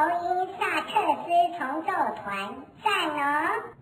红衣萨克斯重奏团，赞哦！